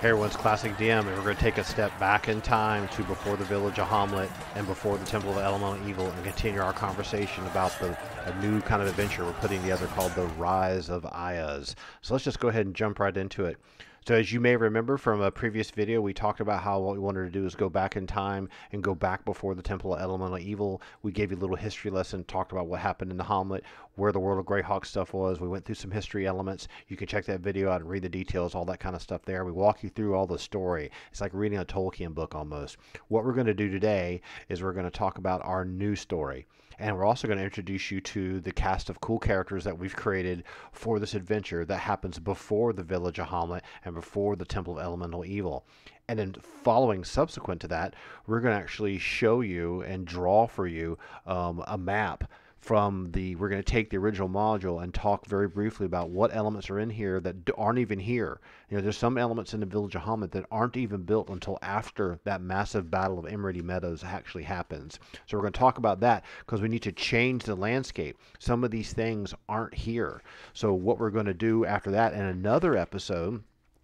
Hey everyone's Classic DM, and we're going to take a step back in time to before the village of Hommlet and before the Temple of Elemental Evil and continue our conversation about the a new kind of adventure we're putting together called the Rise of Iuz. So let's just go ahead and jump right into it. So as you may remember from a previous video, we talked about how what we wanted to do is go back in time and go back before the Temple of Elemental Evil. We gave you a little history lesson, talked about what happened in the Hommlet, where the World of Greyhawk stuff was. We went through some history elements. You can check that video out and read the details, all that kind of stuff there. We walk you through all the story. It's like reading a Tolkien book almost. What we're going to do today is we're going to talk about our new story. And we're also going to introduce you to the cast of cool characters that we've created for this adventure that happens before the village of Hommlet and before the Temple of Elemental Evil. And then, following subsequent to that, we're going to actually show you and draw for you um, a map from the we're going to take the original module and talk very briefly about what elements are in here that aren't even here. You know there's some elements in the village of Hommlet that aren't even built until after that massive battle of Emerald Meadows actually happens. So we're going to talk about that because we need to change the landscape. Some of these things aren't here. So what we're going to do after that in another episode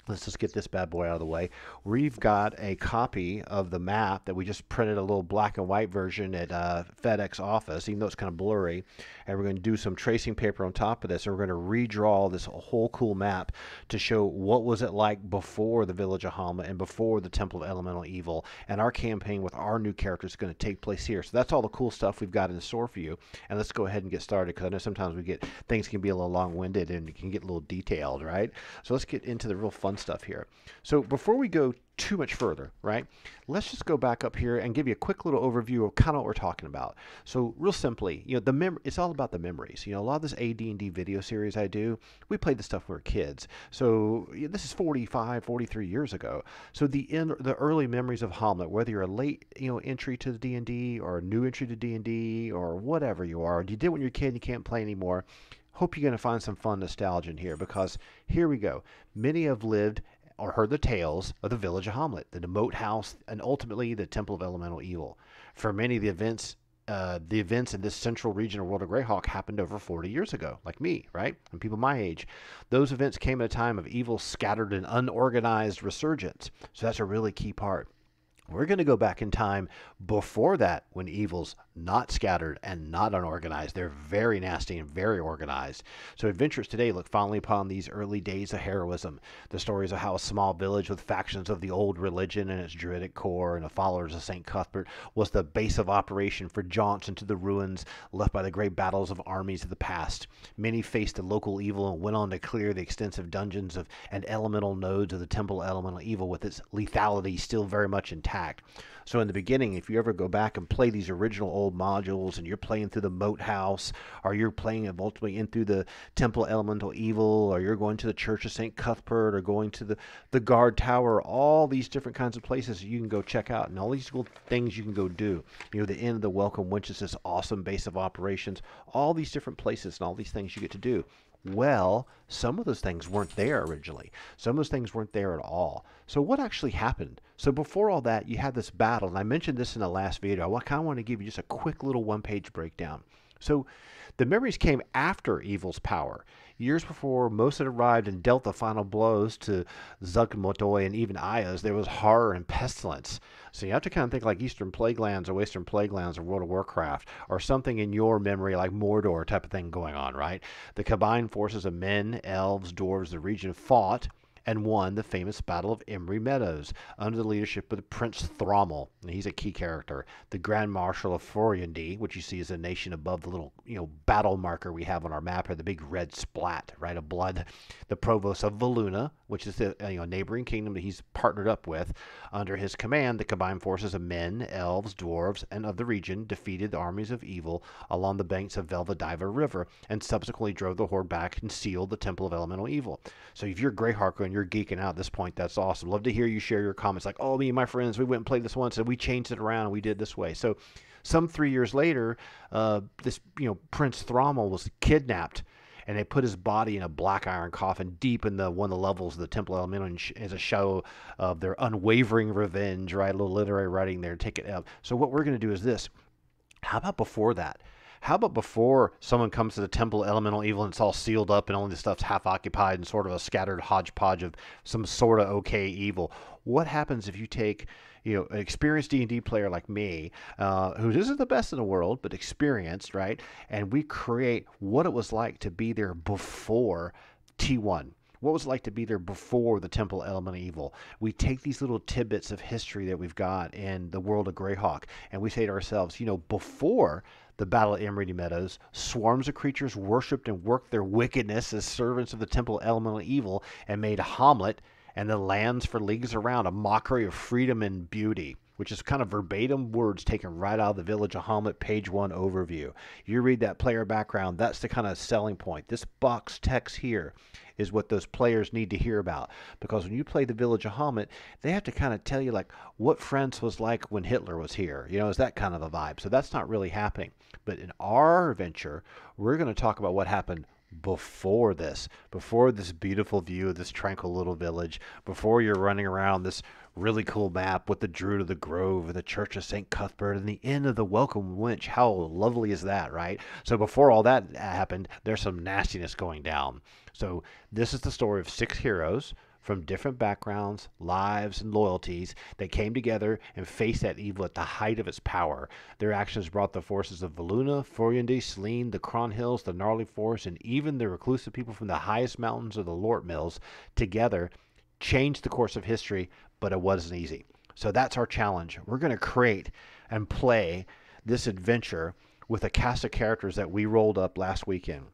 let's just get this bad boy out of the way. We've got a copy of the map that we just printed a little black and white version at uh, FedEx office, even though it's kind of blurry. And we're going to do some tracing paper on top of this, and we're going to redraw this whole cool map to show what was it like before the Village of Hommlet and before the Temple of Elemental Evil. And our campaign with our new characters is going to take place here. So that's all the cool stuff we've got in store for you. And let's go ahead and get started because I know sometimes we get things can be a little long-winded and it can get a little detailed, right? So let's get into the real fun stuff here. So before we go too much further, right? Let's just go back up here and give you a quick little overview of kind of what we're talking about. So real simply, you know, the mem it's all about the memories. You know, a lot of this AD&D video series I do, we played this stuff when we were kids. So this is 45, 43 years ago. So the in, the early memories of Hommlet, whether you're a late, you know, entry to the D&D or a new entry to D&D or whatever you are, you did when you're a kid and you can't play anymore, hope you're going to find some fun nostalgia in here because here we go. Many have lived or heard the tales of the village of Hommlet, the Moat House, and ultimately the Temple of Elemental Evil. For many, the events uh, the events in this central region of World of Greyhawk happened over 40 years ago, like me, right? And people my age. Those events came at a time of evil scattered and unorganized resurgence. So that's a really key part. We're going to go back in time before that when evil's not scattered and not unorganized. They're very nasty and very organized. So adventurers today look fondly upon these early days of heroism. The stories of how a small village with factions of the old religion and its druidic core and the followers of St. Cuthbert was the base of operation for jaunts into the ruins left by the great battles of armies of the past. Many faced the local evil and went on to clear the extensive dungeons of and elemental nodes of the Temple Elemental Evil with its lethality still very much intact. So in the beginning, if you ever go back and play these original old modules and you're playing through the Moat House, or you're playing ultimately in through the Temple Elemental Evil, or you're going to the Church of St. Cuthbert, or going to the, the Guard Tower, all these different kinds of places you can go check out, and all these cool things you can go do. You know, the end of the Welcome Wench is this awesome base of operations, all these different places and all these things you get to do. Well, some of those things weren't there originally. Some of those things weren't there at all. So what actually happened? So before all that, you had this battle, and I mentioned this in the last video. I kind of want to give you just a quick little one-page breakdown. So the memories came after Evil's power. Years before most had arrived and dealt the final blows to Zuggtmoy and even Iuz, there was horror and pestilence. So you have to kind of think like Eastern Plaguelands or Western Plaguelands or World of Warcraft or something in your memory like Mordor type of thing going on, right? The combined forces of men, elves, dwarves, the region fought and won the famous Battle of Emerald Meadows under the leadership of Prince Thrommel. And he's a key character. The Grand Marshal of Furyondy, which you see is a nation above the little you know battle marker we have on our map here, the big red splat, right, of blood. The Provost of Veluna, which is the you know neighboring kingdom that he's partnered up with. Under his command, the combined forces of men, elves, dwarves, and of the region defeated the armies of evil along the banks of Velverdyva River and subsequently drove the horde back and sealed the Temple of Elemental Evil. So if you're Greyhawk and you're geeking out at this point, that's awesome. Love to hear you share your comments like, oh, me and my friends, we went and played this once and we changed it around and we did this way. So some three years later, uh, this you know Prince Thrommel was kidnapped and they put his body in a black iron coffin deep in the one of the levels of the Temple Elemental as a show of their unwavering revenge. Right, a little literary writing there. Take it out. So what we're going to do is this. How about before that? How about before someone comes to the temple elemental evil and it's all sealed up and only the stuff's half occupied and sort of a scattered hodgepodge of some sort of okay evil? What happens if you take you know, an experienced D&D player like me, uh, who isn't the best in the world, but experienced, right? And we create what it was like to be there before T1 what was it like to be there before the Temple Element Evil? We take these little tidbits of history that we've got in the world of Greyhawk, and we say to ourselves, you know, before the Battle of Emerald Meadows, swarms of creatures worshipped and worked their wickedness as servants of the Temple Elemental Evil and made a Hommlet and the lands for leagues around a mockery of freedom and beauty which is kind of verbatim words taken right out of the Village of Hommlet page one overview. You read that player background, that's the kind of selling point. This box text here is what those players need to hear about. Because when you play the Village of Hommlet, they have to kind of tell you like what France was like when Hitler was here. You know, is that kind of a vibe. So that's not really happening. But in our adventure, we're going to talk about what happened before this, before this beautiful view of this tranquil little village, before you're running around this really cool map with the Druid of the Grove and the Church of St. Cuthbert and the Inn of the Welcome Wench. How lovely is that, right? So before all that happened, there's some nastiness going down. So this is the story of six heroes from different backgrounds, lives, and loyalties that came together and faced that evil at the height of its power. Their actions brought the forces of Veluna, Furyondy, Celene, the Kron Hills, the Gnarley Forest, and even the reclusive people from the highest mountains of the Lortmils together changed the course of history, but it wasn't easy. So that's our challenge. We're going to create and play this adventure with a cast of characters that we rolled up last weekend.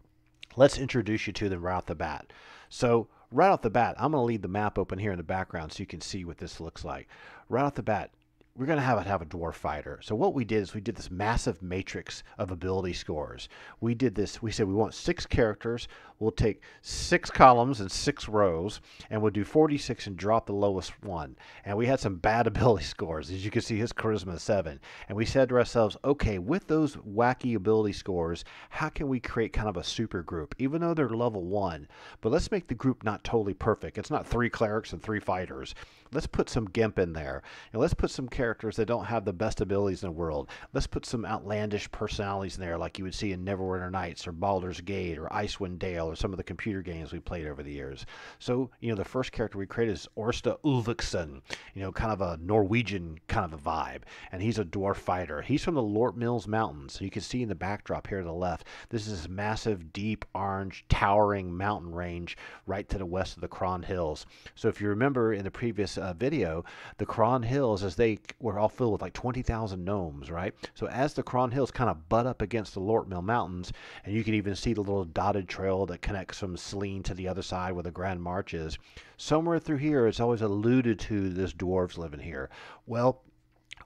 Let's introduce you to them right off the bat. So right off the bat, I'm going to leave the map open here in the background so you can see what this looks like. Right off the bat, we're going to have have a dwarf fighter. So what we did is we did this massive matrix of ability scores. We did this. We said we want six characters. We'll take six columns and six rows, and we'll do 4d6 and drop the lowest one. And we had some bad ability scores. As you can see, his charisma is seven. And we said to ourselves, okay, with those wacky ability scores, how can we create kind of a super group, even though they're level one? But let's make the group not totally perfect. It's not three clerics and three fighters. Let's put some gimp in there, and let's put some characters that don't have the best abilities in the world. Let's put some outlandish personalities in there, like you would see in Neverwinter Nights or Baldur's Gate or Icewind Dale some of the computer games we played over the years. So, you know, the first character we created is Orsta Ulvikson, you know, kind of a Norwegian kind of a vibe, and he's a dwarf fighter. He's from the Lortmils Mountains. So you can see in the backdrop here to the left, this is this massive, deep, orange, towering mountain range right to the west of the Kron Hills. So if you remember in the previous uh, video, the Kron Hills, as they were all filled with like 20,000 gnomes, right? So as the Kron Hills kind of butt up against the Lortmil Mountains, and you can even see the little dotted trail that connects from Celene to the other side where the Grand March is. Somewhere through here, it's always alluded to this dwarves living here. Well,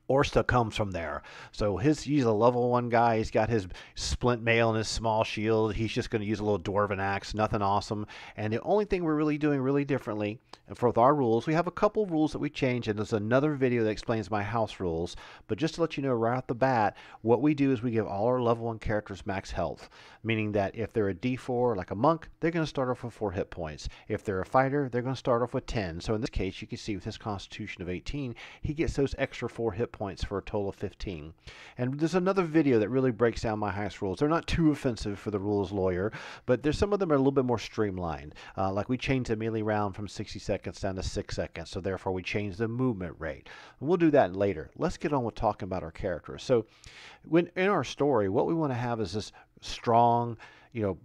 Orsta comes from there. So his he's a level one guy. He's got his splint mail and his small shield. He's just going to use a little dwarven axe. Nothing awesome. And the only thing we're really doing really differently, and for our rules, we have a couple rules that we change, and there's another video that explains my house rules. But just to let you know right off the bat, what we do is we give all our level one characters max health, meaning that if they're a D4 like a monk, they're going to start off with four hit points. If they're a fighter, they're going to start off with 10. So in this case, you can see with his Constitution of 18, he gets those extra four hit points for a total of 15. And there's another video that really breaks down my highest rules. They're not too offensive for the rules lawyer, but there's some of them are a little bit more streamlined. Uh, like we changed the melee round from 60 seconds down to 6 seconds, so therefore we changed the movement rate. And we'll do that later. Let's get on with talking about our characters. So when in our story, what we want to have is this strong, you know,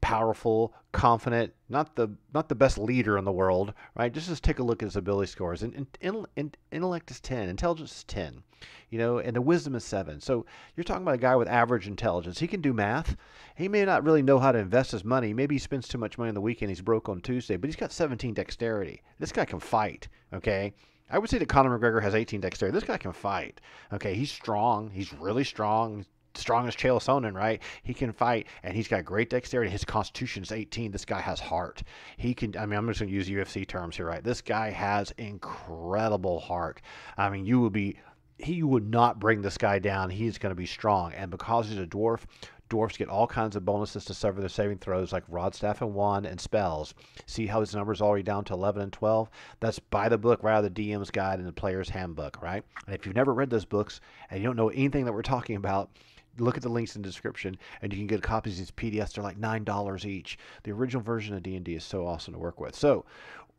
powerful, confident, not the not the best leader in the world, right? Just just take a look at his ability scores. And, and, and intellect is ten, intelligence is ten, you know, and the wisdom is seven. So you're talking about a guy with average intelligence. He can do math. He may not really know how to invest his money. Maybe he spends too much money on the weekend. He's broke on Tuesday, but he's got 17 dexterity. This guy can fight. Okay. I would say that Conor McGregor has 18 dexterity. This guy can fight. Okay, he's strong. He's really strong strong as Chael Sonnen, right? He can fight, and he's got great dexterity. His constitution is 18. This guy has heart. He can. I mean, I'm just going to use UFC terms here, right? This guy has incredible heart. I mean, you would be. He would not bring this guy down. He's going to be strong, and because he's a dwarf, dwarfs get all kinds of bonuses to sever their saving throws, like rod, staff, and wand, and spells. See how his number's already down to 11 and 12? That's by the book, right out of the DM's guide and the player's handbook, right? And if you've never read those books and you don't know anything that we're talking about, look at the links in the description, and you can get copies of these PDFs. They're like nine dollars each. The original version of D and D is so awesome to work with. So.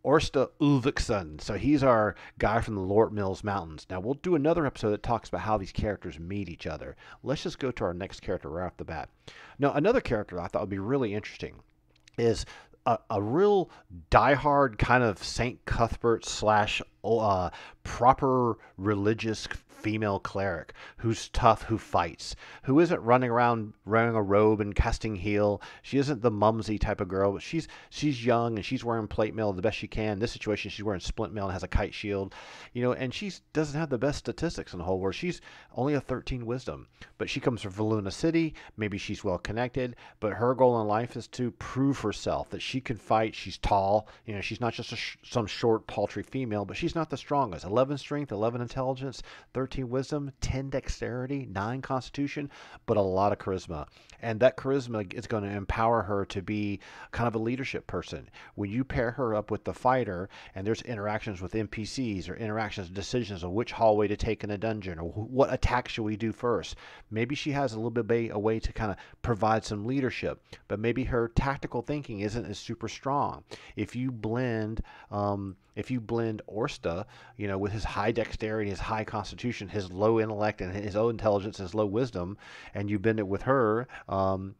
Orsta Ulvikson. So he's our guy from the Lortmils Mountains. Now we'll do another episode that talks about how these characters meet each other. Let's just go to our next character right off the bat. Now another character I thought would be really interesting is a, a real diehard kind of Saint Cuthbert slash uh, proper religious female cleric who's tough, who fights, who isn't running around wearing a robe and casting heal. She isn't the mumsy type of girl, but she's she's young and she's wearing plate mail the best she can. In this situation, she's wearing splint mail and has a kite shield, you know, and she doesn't have the best statistics in the whole world. She's only a 13 wisdom, but she comes from Veluna City. Maybe she's well connected, but her goal in life is to prove herself that she can fight. She's tall, you know, she's not just sh- some short, paltry female, but she's not the strongest. 11 strength, 11 intelligence, 13 wisdom, 10 dexterity, 9 constitution, but a lot of charisma. And that charisma is going to empower her to be kind of a leadership person. When you pair her up with the fighter and there's interactions with NPCs or interactions, decisions of which hallway to take in a dungeon or what attack should we do first, maybe she has a little bit of a way to kind of provide some leadership, but maybe her tactical thinking isn't as super strong. If you blend, um, if you blend Orsta, you know, with his high dexterity, his high constitution, his low intellect, and his low intelligence, his low wisdom, and you bend it with her, um,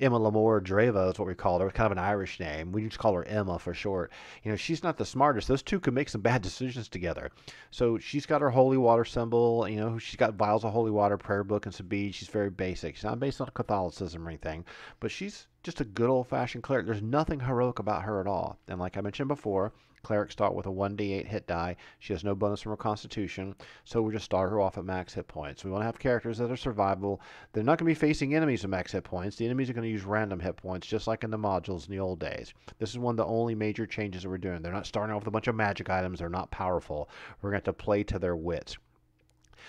Emma Lamore Dreva is what we call her, kind of an Irish name. We just call her Emma for short. You know, she's not the smartest. Those two could make some bad decisions together. So she's got her holy water symbol. You know, she's got vials of holy water, prayer book, and some beads. She's very basic. She's not based on Catholicism or anything, but she's just a good old fashioned cleric. There's nothing heroic about her at all. And like I mentioned before, Clerics start with a 1d8 hit die. She has no bonus from her constitution, so we'll just start her off at max hit points. We want to have characters that are survivable. They're not going to be facing enemies with max hit points. The enemies are going to use random hit points, just like in the modules in the old days. This is one of the only major changes that we're doing. They're not starting off with a bunch of magic items. They're not powerful. We're going to have to play to their wits.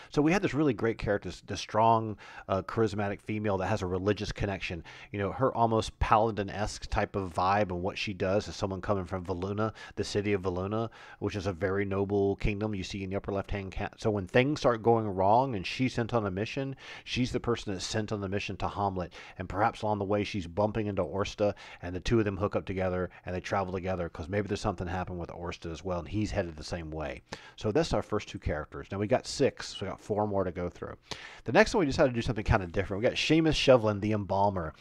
So we had this really great character, this strong, uh, charismatic female that has a religious connection. You know, her almost paladin-esque type of vibe and what she does as someone coming from Veluna, the city of Veluna, which is a very noble kingdom you see in the upper left-hand. Ca- so when things start going wrong and she's sent on a mission, she's the person that's sent on the mission to Hommlet, and perhaps along the way she's bumping into Orsta, and the two of them hook up together and they travel together because maybe there's something happened with Orsta as well, and he's headed the same way. So that's our first two characters. Now we got six. So we got four more to go through. The next one, we decided to do something kind of different. We got Seamus Shevlin, the Embalmer.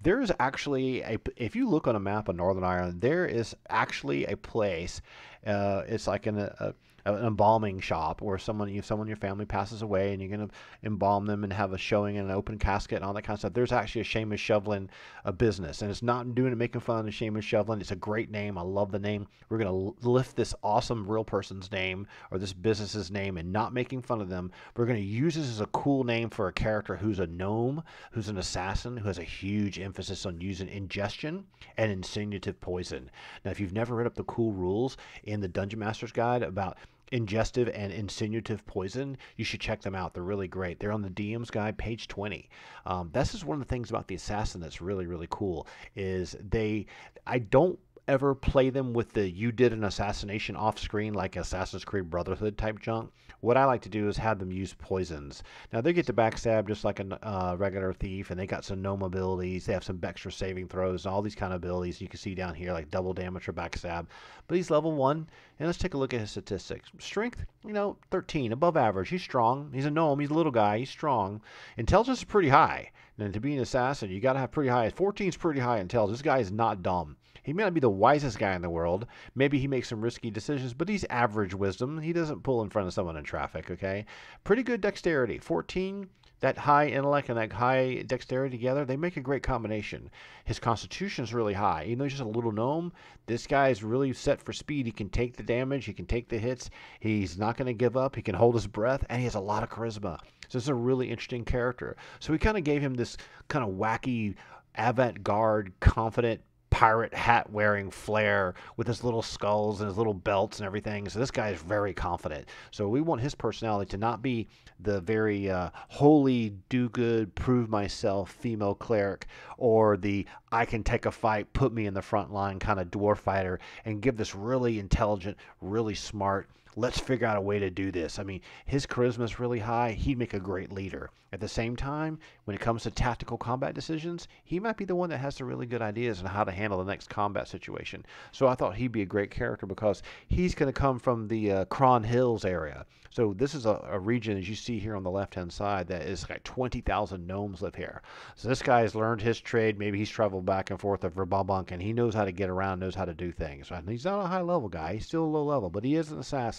There is actually a, if you look on a map of Northern Ireland, there is actually a place. Uh, it's like in a, a an embalming shop where someone, if someone in your family passes away and you're going to embalm them and have a showing in an open casket and all that kind of stuff. There's actually a Seamus Shevlin a uh, business, and it's not doing it making fun of Seamus Shevlin. It's a great name. I love the name. We're going to lift this awesome real person's name or this business's name and not making fun of them. We're going to use this as a cool name for a character who's a gnome, who's an assassin, who has a huge emphasis on using ingestion and insinuative poison. Now, if you've never read up the cool rules in the Dungeon Master's Guide about ingestive and insinuative poison, you should check them out. They're really great. They're on the DM's guide, page 20. Um, this is one of the things about the assassin that's really, really cool is they, I don't ever play them with the you did an assassination off screen like Assassin's Creed Brotherhood type junk. What I like to do is have them use poisons. Now they get to backstab just like a uh, regular thief, and they got some gnome abilities. They have some extra saving throws, and all these kind of abilities you can see down here, like double damage or backstab. But he's level one, and let's take a look at his statistics. Strength, you know, 13, above average. He's strong. He's a gnome. He's a little guy. He's strong. Intelligence is pretty high. And to be an assassin, you got to have pretty high. 14 is pretty high intelligence. This guy is not dumb. He may not be the wisest guy in the world. Maybe he makes some risky decisions, but he's average wisdom. He doesn't pull in front of someone in traffic, okay? Pretty good dexterity. 14, that high intellect and that high dexterity together, they make a great combination. His constitution is really high. Even though he's just a little gnome, this guy is really set for speed. He can take the damage, he can take the hits, he's not going to give up, he can hold his breath, and he has a lot of charisma. So this is a really interesting character. So we kind of gave him this kind of wacky, avant garde, confident pirate hat wearing flair with his little skulls and his little belts and everything. So this guy is very confident. So we want his personality to not be the very uh, holy, do good, prove myself female cleric or the I can take a fight, put me in the front line kind of dwarf fighter, and give this really intelligent, really smart, let's figure out a way to do this. I mean, his charisma is really high. He'd make a great leader. At the same time, when it comes to tactical combat decisions, he might be the one that has the really good ideas on how to handle the next combat situation. So I thought he'd be a great character because he's going to come from the uh, Kron Hills area. So this is a, a, region, as you see here on the left-hand side, that is like 20,000 gnomes live here. So this guy has learned his trade. Maybe he's traveled back and forth of Verbobonc, and he knows how to get around, knows how to do things. Right? He's not a high-level guy. He's still a low level, but he is an assassin,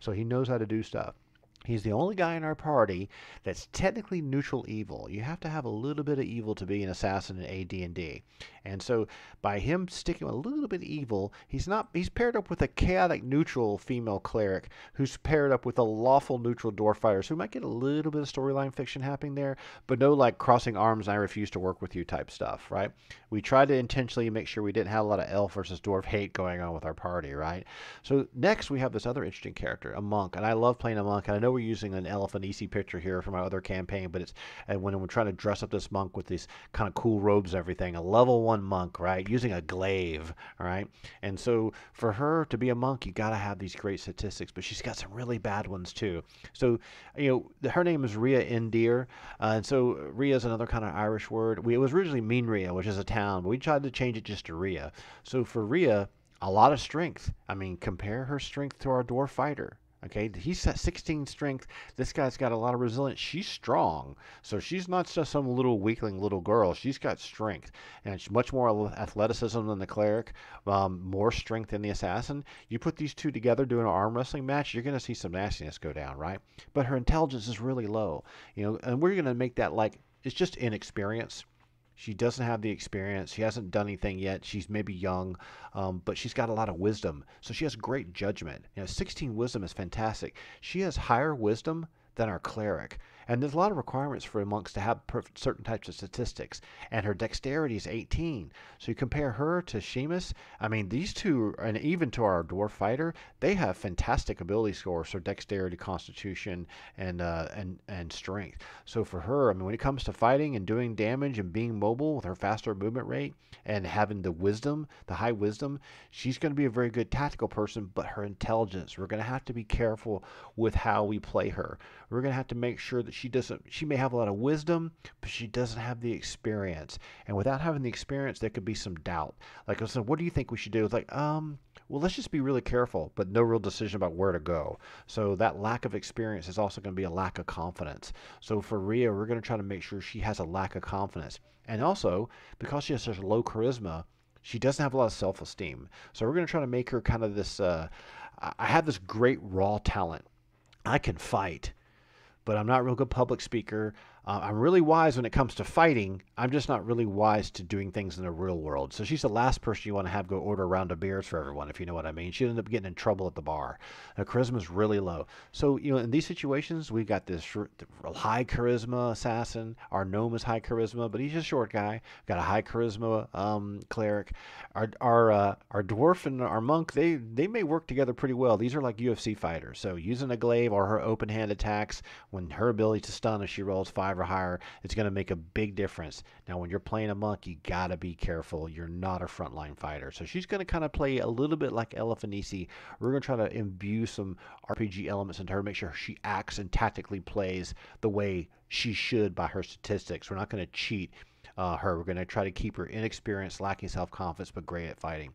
so he knows how to do stuff. He's the only guy in our party that's technically neutral evil. You have to have a little bit of evil to be an assassin in AD&D. And so by him sticking a little bit of evil, he's not he's paired up with a chaotic neutral female cleric who's paired up with a lawful neutral dwarf fighter. So we might get a little bit of storyline fiction happening there, but no like crossing arms and I refuse to work with you type stuff, right? We tried to intentionally make sure we didn't have a lot of elf versus dwarf hate going on with our party, right? So next we have this other interesting character, a monk, and I love playing a monk. And I know we're using an elephant easy picture here from our other campaign, but it's and when we're trying to dress up this monk with these kind of cool robes and everything, a level one monk, right? Using a glaive, all right? And so for her to be a monk, you got to have these great statistics, but she's got some really bad ones too. So, you know, her name is Ria Indir, uh, and so Ria is another kind of Irish word. We, it was originally Mean Ria, which is a town, but we tried to change it just to Ria. So for Ria, a lot of strength. I mean, compare her strength to our dwarf fighter. Okay, he's at 16 strength. This guy's got a lot of resilience. She's strong, so she's not just some little weakling little girl. She's got strength, and it's much more athleticism than the cleric, um, more strength than the assassin. You put these two together, doing an arm wrestling match, you're going to see some nastiness go down, right? But her intelligence is really low, you know, and we're going to make that like it's just inexperience. She doesn't have the experience. She hasn't done anything yet. She's maybe young, um, but she's got a lot of wisdom. So she has great judgment. You know, 16 wisdom is fantastic. She has higher wisdom than our cleric. And there's a lot of requirements for monks to have certain types of statistics. And her dexterity is 18. So you compare her to Sheamus. I mean, these two, and even to our dwarf fighter, they have fantastic ability scores for dexterity, constitution, and uh, and and strength. So for her, I mean, when it comes to fighting and doing damage and being mobile with her faster movement rate and having the wisdom, the high wisdom, she's going to be a very good tactical person. But her intelligence, we're going to have to be careful with how we play her. We're going to have to make sure that she doesn't she may have a lot of wisdom but she doesn't have the experience. And without having the experience there could be some doubt. Like i said what do you think we should do? It's like um well let's just be really careful but no real decision about where to go. So that lack of experience is also going to be a lack of confidence. So for ria we're going to try to make sure she has a lack of confidence. And also because she has such low charisma she doesn't have a lot of self-esteem. So we're going to try to make her kind of this uh, i have this great raw talent. I can fight but I'm not a real good public speaker. Uh, I'm really wise when it comes to fighting. I'm just not really wise to doing things in the real world. So she's the last person you want to have go order a round of beers for everyone, if you know what I mean. She'd end up getting in trouble at the bar. Her charisma is really low. So, you know, in these situations, we've got this high charisma assassin. Our gnome is high charisma, but he's a short guy. We've got a high charisma um, cleric. Our our uh, our dwarf and our monk, they they may work together pretty well. These are like UFC fighters. So using a glaive or her open hand attacks, when her ability to stun if she rolls five or higher, it's going to make a big difference. Now, when you're playing a monk, you got to be careful. You're not a frontline fighter. So she's going to kind of play a little bit like Elefanisi. We're going to try to imbue some RPG elements into her, make sure she acts and tactically plays the way she should by her statistics. We're not going to cheat uh, her. We're going to try to keep her inexperienced, lacking self confidence, but great at fighting.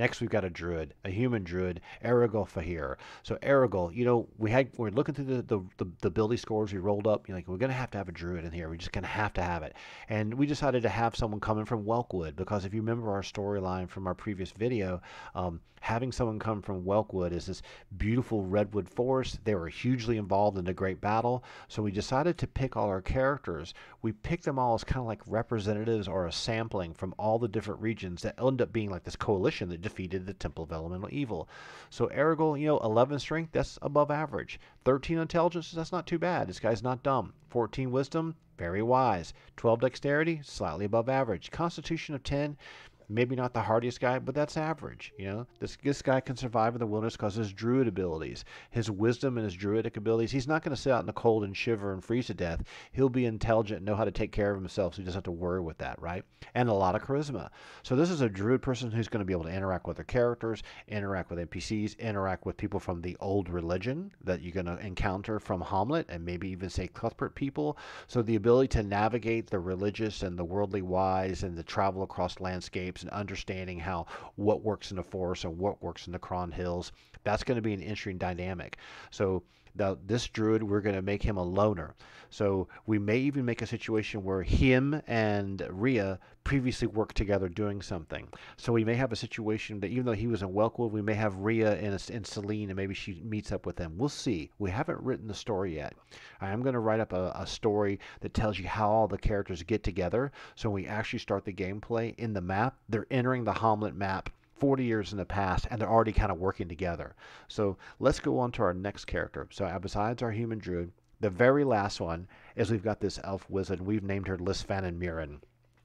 Next, we've got a druid, a human druid, Erigol Fahir. So Erigol, you know, we had we're looking through the the, the, the ability scores we rolled up. You're like, we're gonna have to have a druid in here. We're just gonna have to have it. And we decided to have someone coming from Welkwood because if you remember our storyline from our previous video, um, having someone come from Welkwood is this beautiful redwood forest. They were hugely involved in the Great Battle, so we decided to pick all our characters. We picked them all as kind of like representatives or a sampling from all the different regions that end up being like this coalition that defeated the Temple of Elemental Evil. So Erigol, you know, 11 strength, that's above average. 13 intelligence, that's not too bad. This guy's not dumb. 14 wisdom, very wise. 12 dexterity, slightly above average. Constitution of 10, maybe not the hardiest guy, but that's average. You know, this this guy can survive in the wilderness because of his druid abilities, his wisdom and his druidic abilities. He's not going to sit out in the cold and shiver and freeze to death. He'll be intelligent, know how to take care of himself, so he doesn't have to worry with that, right? And a lot of charisma. So this is a druid person who's going to be able to interact with their characters, interact with NPCs, interact with people from the old religion that you're going to encounter from Hommlet, and maybe even say Cuthbert people. So the ability to navigate the religious and the worldly wise and to travel across landscapes and understanding how what works in the forest and what works in the Kron Hills, that's going to be an interesting dynamic. So now, this druid, we're going to make him a loner. So we may even make a situation where him and Ria previously worked together doing something. So we may have a situation that even though he was in Welkwood, we may have Ria in, in Celene and maybe she meets up with them. We'll see. We haven't written the story yet. I am going to write up a, a story that tells you how all the characters get together. So when we actually start the gameplay in the map, they're entering the Hommlet map 40 years in the past and they're already kind of working together. So let's go on to our next character. So besides our human druid, the very last one is we've got this elf wizard. We've named her Lisfannon Muirin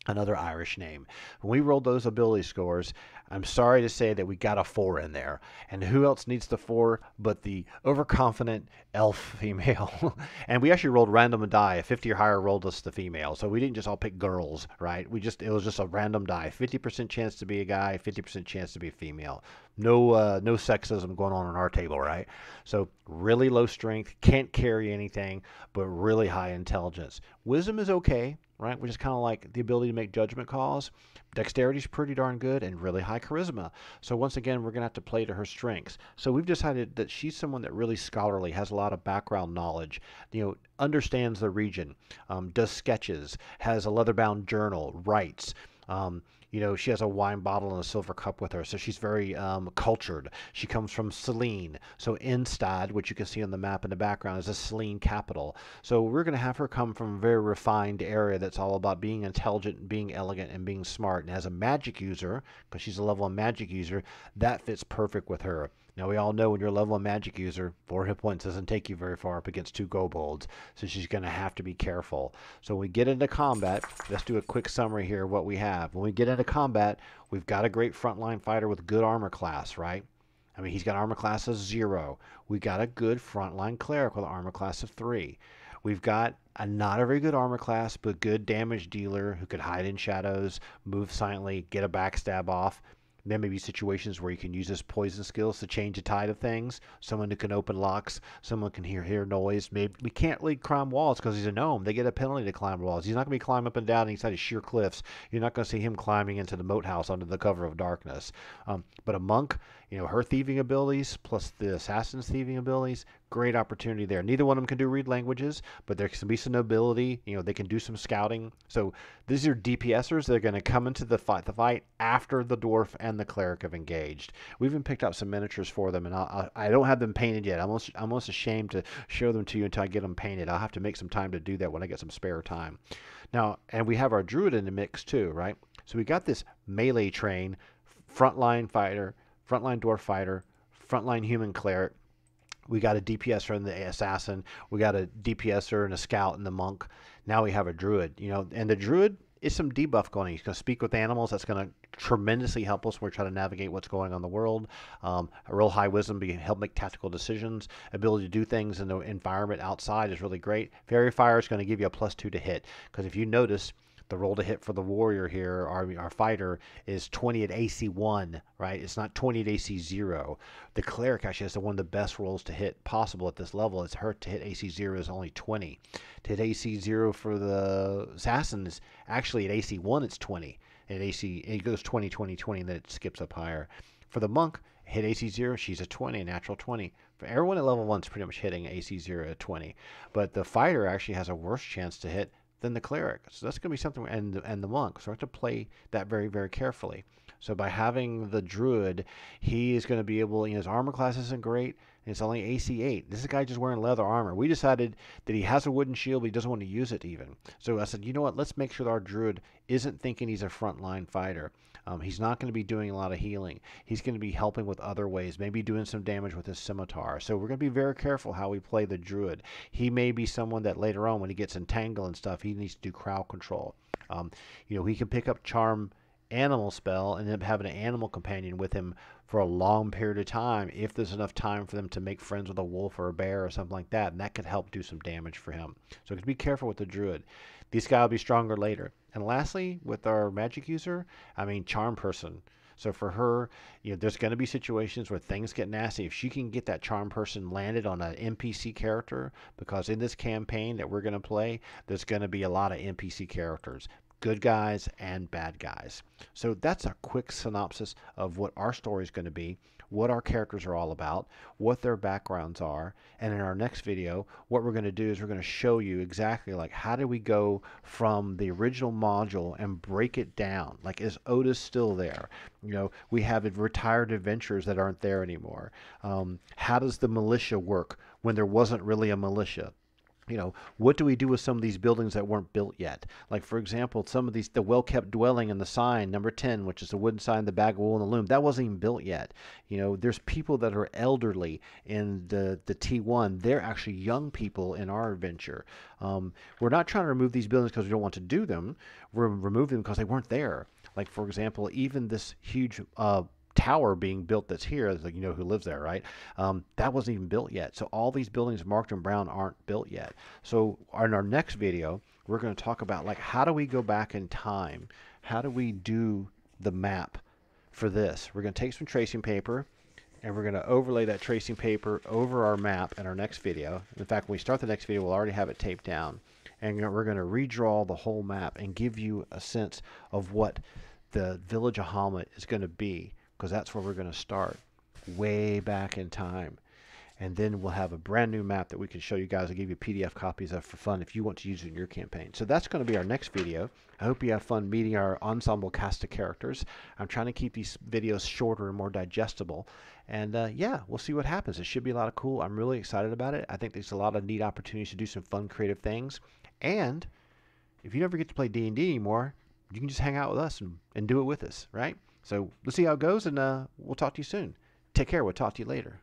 another Irish name. When we rolled those ability scores, I'm sorry to say that we got a four in there. And who else needs the four but the overconfident elf female? and we actually rolled random die. A 50 or higher rolled us the female. So we didn't just all pick girls, right? We just it was just a random die. 50% chance to be a guy, 50% chance to be a female. No uh, no sexism going on on our table, right? So really low strength, can't carry anything, but really high intelligence. Wisdom is okay right? Which is kind of like the ability to make judgment calls. Dexterity is pretty darn good and really high charisma. So once again, we're going to have to play to her strengths. So we've decided that she's someone that really scholarly, has a lot of background knowledge, you know, understands the region, um, does sketches, has a leather-bound journal, writes. Um, you know, she has a wine bottle and a silver cup with her, so she's very um, cultured. She comes from Celene, so Enstad, which you can see on the map in the background, is a Celene capital. So we're going to have her come from a very refined area that's all about being intelligent, and being elegant, and being smart. And as a magic user, because she's a level one magic user, that fits perfect with her. Now we all know when you're a level one magic user, four hit points doesn't take you very far up against two kobolds, so she's going to have to be careful. So when we get into combat, let's do a quick summary here of what we have. When we get into combat, we've got a great frontline fighter with good armor class, right? I mean, he's got armor class of zero. We've got a good frontline cleric with armor class of three. We've got a not a very good armor class, but good damage dealer who could hide in shadows, move silently, get a backstab off. There may be situations where you can use his poison skills to change the tide of things. Someone who can open locks, someone can hear hear noise. Maybe we can't really climb walls because he's a gnome. They get a penalty to climb walls. He's not going to be climbing up and down inside of sheer cliffs. You're not going to see him climbing into the moat house under the cover of darkness. Um, but a monk, you know, her thieving abilities plus the assassin's thieving abilities, great opportunity there. Neither one of them can do read languages, but there can be some nobility. You know, they can do some scouting. So these are DPSers. They're going to come into the fight, the fight after the dwarf and the cleric have engaged. We even picked up some miniatures for them, and I'll, I, don't have them painted yet. I'm almost, I'm almost ashamed to show them to you until I get them painted. I'll have to make some time to do that when I get some spare time. Now, and we have our druid in the mix too, right? So we got this melee train, frontline fighter frontline dwarf fighter, frontline human cleric. We got a DPSer and the assassin. We got a DPSer and a scout and the monk. Now we have a druid. You know, and the druid is some debuff going. He's going to speak with animals. That's going to tremendously help us when we're trying to navigate what's going on in the world. Um, a real high wisdom to help make tactical decisions. Ability to do things in the environment outside is really great. Faerie Fire is going to give you a plus two to hit because if you notice, the roll to hit for the warrior here, our, our fighter, is 20 at AC 1, right? It's not 20 at AC 0. The cleric actually has one of the best rolls to hit possible at this level. It's hurt to hit AC 0 is only 20. To hit AC 0 for the assassin is actually at AC 1, it's 20. At AC, it goes 20, 20, 20, and then it skips up higher. For the monk, hit AC 0, she's a 20, a natural 20. For everyone at level 1 is pretty much hitting AC 0 at 20. But the fighter actually has a worse chance to hit than the cleric. So that's going to be something, and and the monk. So I have to play that very very carefully. So by having the druid, he is going to be able. You know, his armor class isn't great. And it's only AC 8. This guy just wearing leather armor. We decided that he has a wooden shield, but he doesn't want to use it even. So I said, you know what? Let's make sure that our druid isn't thinking he's a frontline fighter. Um, he's not going to be doing a lot of healing. He's going to be helping with other ways, maybe doing some damage with his scimitar. So we're going to be very careful how we play the druid. He may be someone that later on, when he gets entangled and stuff, he needs to do crowd control. Um, you know, he can pick up charm animal spell and then having an animal companion with him for a long period of time if there's enough time for them to make friends with a wolf or a bear or something like that and that could help do some damage for him. So be careful with the druid. These guys will be stronger later. And lastly with our magic user i mean charm person. So for her, you know, there's going to be situations where things get nasty. If she can get that charm person landed on an NPC character, because in this campaign that we're going to play, there's going to be a lot of NPC characters good guys and bad guys. So that's a quick synopsis of what our story is going to be, what our characters are all about, what their backgrounds are, and in our next video, what we're going to do is we're going to show you exactly like how do we go from the original module and break it down. Like is Otis still there? You know, we have retired adventurers that aren't there anymore. Um, how does the militia work when there wasn't really a militia? You know, what do we do with some of these buildings that weren't built yet? Like, for example, some of these, the well kept dwelling and the sign, number 10, which is the wooden sign, the bag of wool and the loom, that wasn't even built yet. You know, there's people that are elderly in the, the T1. They're actually young people in our adventure. Um, we're not trying to remove these buildings because we don't want to do them. We're removing them because they weren't there. Like, for example, even this huge uh, tower being built that's here, you know who lives there, right? Um, that wasn't even built yet. So all these buildings marked in brown aren't built yet. So in our next video, we're going to talk about like how do we go back in time? How do we do the map for this? We're going to take some tracing paper and we're going to overlay that tracing paper over our map in our next video. In fact, when we start the next video, we'll already have it taped down. And we're going to redraw the whole map and give you a sense of what the village of Hommlet is going to be because that's where we're going to start way back in time. And then we'll have a brand new map that we can show you guys. I'll give you PDF copies of for fun if you want to use it in your campaign. So that's going to be our next video. I hope you have fun meeting our ensemble cast of characters. I'm trying to keep these videos shorter and more digestible. And uh, yeah, we'll see what happens. It should be a lot of cool. I'm really excited about it. I think there's a lot of neat opportunities to do some fun, creative things. And if you never get to play D&D anymore, you can just hang out with us and, and do it with us, right? So let's see how it goes, and uh, we'll talk to you soon. Take care. We'll talk to you later.